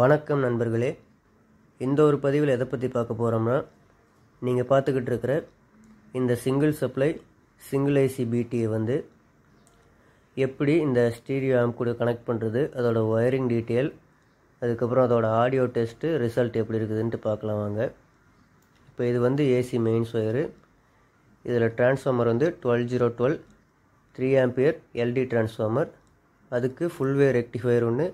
வணக்கம் நண்பர்களே. இந்த ஒரு பதிவில் எதை பற்றி பார்க்க போகிறோம்னா நீங்கள் பார்த்துக்கிட்டு இருக்கிற இந்த சிங்கிள் சப்ளை சிங்கிள் ஐசி பிடியை வந்து எப்படி இந்த ஸ்டீரியோ ஆம்ப் கூட கனெக்ட் பண்ணுறது அதோட ஒயரிங் டீட்டெயில் அதுக்கப்புறம் அதோட ஆடியோ டெஸ்ட்டு ரிசல்ட் எப்படி இருக்குதுன்ட்டு பார்க்கலாம் வாங்க. இப்போ இது வந்து ஏசி மெயின்ஸ் ஒயரு இதில் டிரான்ஸ்ஃபார்மர் வந்து twelve zero twelve three ampere LT transformer அதுக்கு ஃபுல்வே ரெக்டிஃபையர் ஒன்று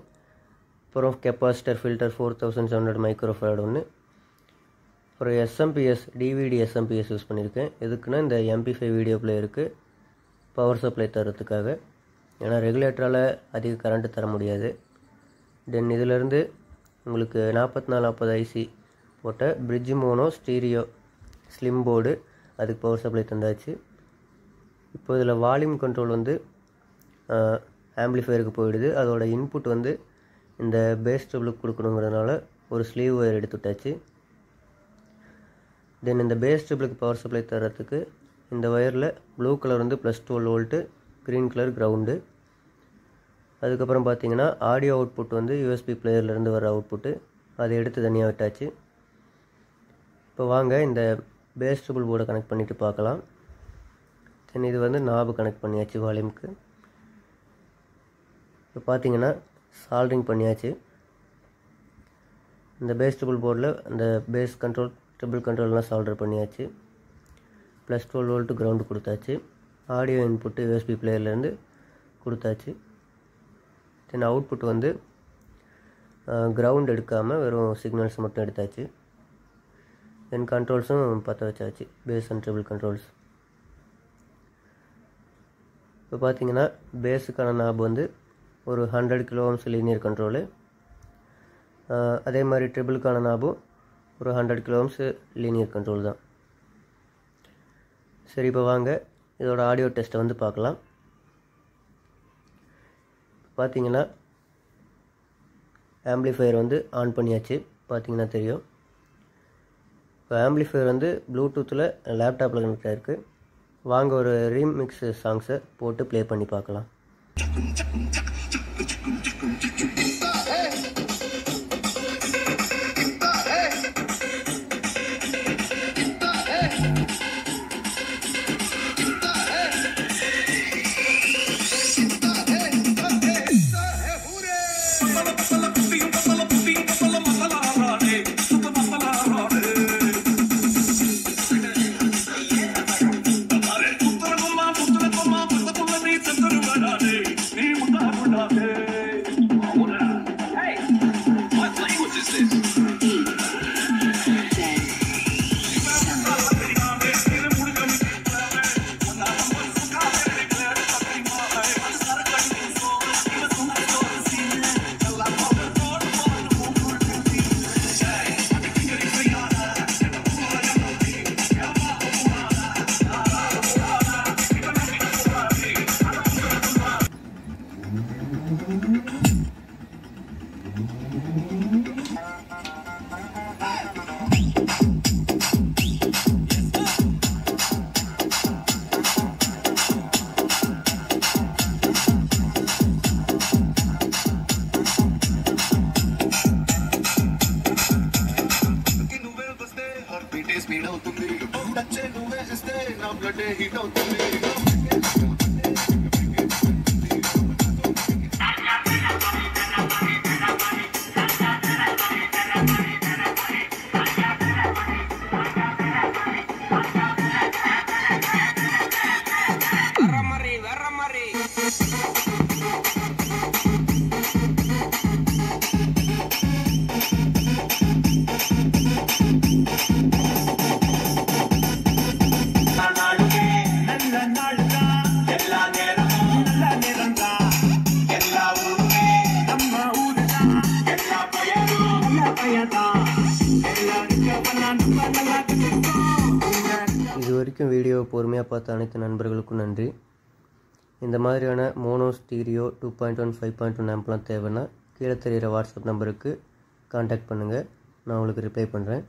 அப்புறம் capacitor filter four thousand seven hundred microfarad ஒன்று அப்புறம் எஸ்எம்பிஎஸ் டிவிடி எஸ்எம்பிஎஸ் யூஸ் பண்ணியிருக்கேன் எதுக்குன்னா இந்த எம்பி ஃபைவ் வீடியோ பிளேயருக்கு பவர் சப்ளை தரத்துக்காக ஏன்னா ரெகுலேட்டரால் அதிக கரண்ட்டு தர முடியாது. தென் இதிலேருந்து உங்களுக்கு நாற்பத்தி நாலு நாற்பது ஐசி போட்ட bridge mono stereo slim board அதுக்கு பவர் சப்ளை தந்தாச்சு. இப்போ இதில் வால்யூம் கண்ட்ரோல் வந்து ஆம்பிளிஃபையருக்கு போயிடுது. அதோட இன்புட் வந்து இந்த பேஸ் ட்ரிபிளுக்கு கொடுக்கணுங்கிறதுனால ஒரு ஸ்லீவ் ஒயர் எடுத்து விட்டாச்சு தென் இந்த பேஸ் ட்ரிபிளுக்கு பவர் சப்ளை தர்றதுக்கு இந்த ஒயரில் ப்ளூ கலர் வந்து plus twelve volt green colour ground அதுக்கப்புறம் பார்த்தீங்கன்னா ஆடியோ அவுட்புட் வந்து யூஎஸ்பி பிளேயர்லேருந்து வர அவுட்புட்டு அதை எடுத்து தனியாக விட்டாச்சு. இப்போ வாங்க இந்த பேஸ் ட்ரிபிள் போர்டை கனெக்ட் பண்ணிவிட்டு பார்க்கலாம். தென் இது வந்து நாபு கனெக்ட் பண்ணியாச்சு வால்யூமுக்கு இப்போ பார்த்தீங்கன்னா சால்ட்ரிங் பண்ணியாச்சு. இந்த பேஸ் ட்ரிபிள் போர்டில் அந்த பேஸ் கண்ட்ரோல் ட்ரிபிள் கண்ட்ரோல்லாம் சால்டர் பண்ணியாச்சு. ப்ளஸ் டுவெல் வோல்ட்டு கிரவுண்டு கொடுத்தாச்சு. ஆடியோ இன்புட்டு யூஎஸ்பி பிளேயர்லேருந்து கொடுத்தாச்சு. தென் அவுட்புட் வந்து கிரவுண்ட் எடுக்காமல் வெறும் சிக்னல்ஸ் மட்டும் எடுத்தாச்சு. தென் கண்ட்ரோல்ஸும் பற்ற வச்சாச்சு. பேஸ் அண்ட் ட்ரிபிள் கண்ட்ரோல்ஸ் இப்போ பார்த்தீங்கன்னா பேஸுக்கான நாப் வந்து ஒரு hundred kilo ohms linear control அதே மாதிரி ட்ரிபிளுக்கான நாபும் ஒரு hundred kilo ohms linear control தான். சரி இப்போ வாங்க. இதோட ஆடியோ டெஸ்ட்டை வந்து பார்க்கலாம். பார்த்தீங்கன்னா ஆம்ப்ளிஃபையர் வந்து ஆன் பண்ணியாச்சு. பார்த்தீங்கன்னா தெரியும். இப்போ ஆம்ப்ளிஃபையர் வந்து ப்ளூடூத்தில் லேப்டாப்பில் கனெக்ட் ஆகிருக்கு வாங்க ஒரு ரீமிக்ஸ் சாங்ஸை போட்டு ப்ளே பண்ணி பார்க்கலாம். స్పీడ్ అవుతుంది టచ్ నువ్వే ఇస్తే నా బ్లడ్ హీట్ అవుతుంది இது வரைக்கும் வீடியோவை பொறுமையாக பார்த்த அனைத்து நண்பர்களுக்கும் நன்றி. இந்த மாதிரியான mono stereo two point one five point one ஆம்ப்லாம் தேவைன்னா கீழே தெரிகிற வாட்ஸ்அப் நம்பருக்கு காண்டாக்ட் பண்ணுங்கள் நான் உங்களுக்கு ரிப்ளை பண்ணுறேன்